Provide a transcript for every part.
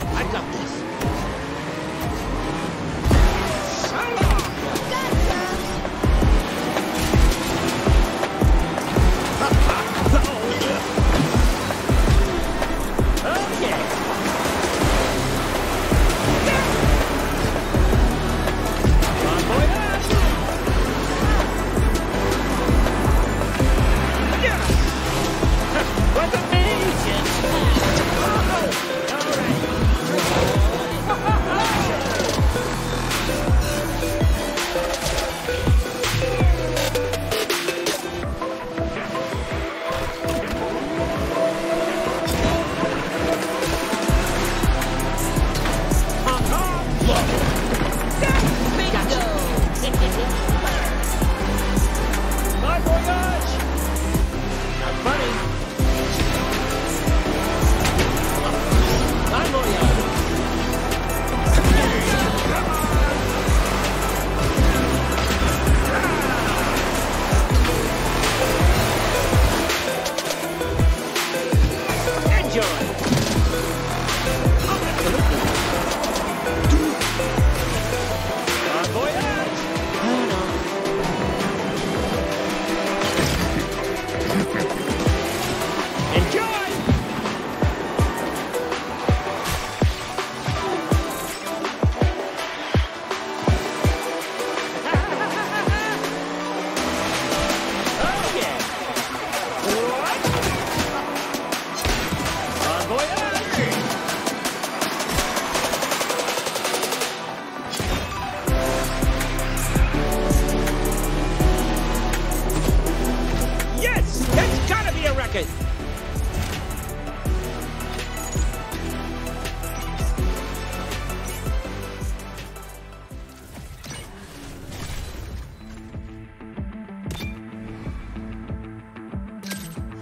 I got this. jacket.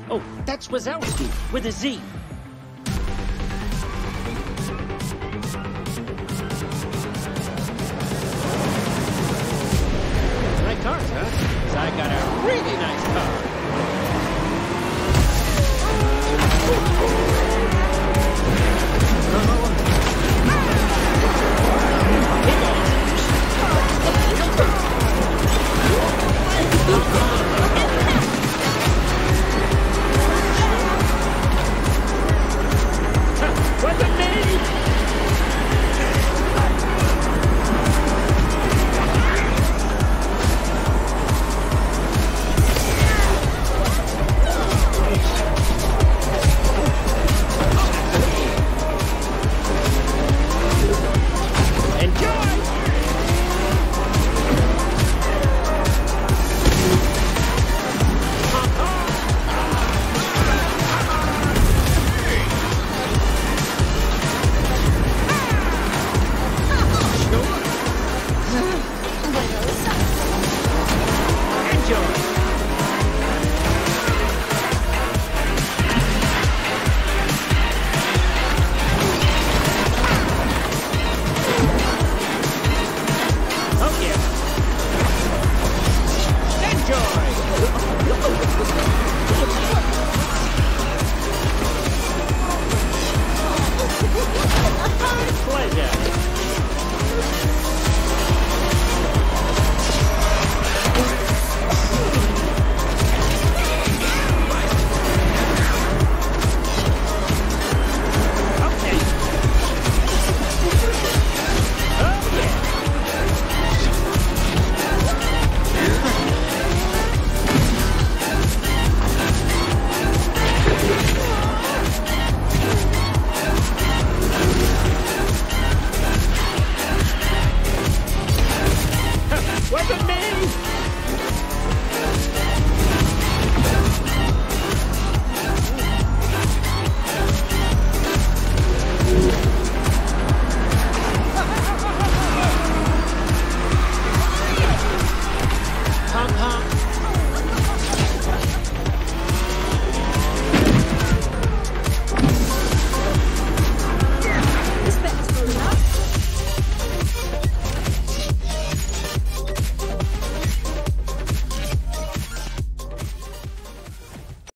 Oh, that's Wazowski with a Z. huh?